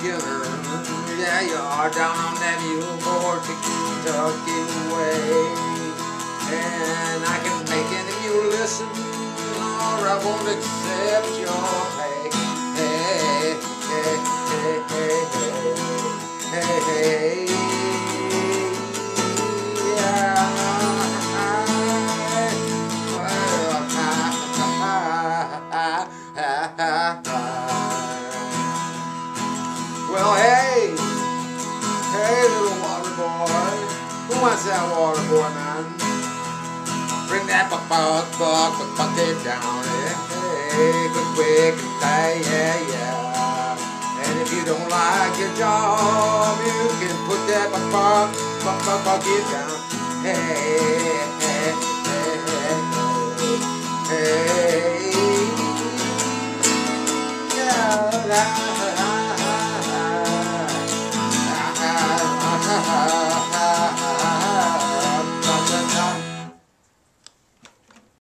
killer. Yeah, you are down on that evil board to Kentucky way. And I can make it if you listen, or I won't accept your pay. Hey, hey, hey, hey, hey, hey, hey. Yeah. Well, I, I, I, Hey, little water boy. Who wants that water boy, man? Bring that buck buck buck bucket, bucket down. Hey, good quick and play, yeah, yeah. And if you don't like your job, you can put that buck buck buck bucket, bucket down. Hey, hey, hey, hey, hey. Yeah, yeah.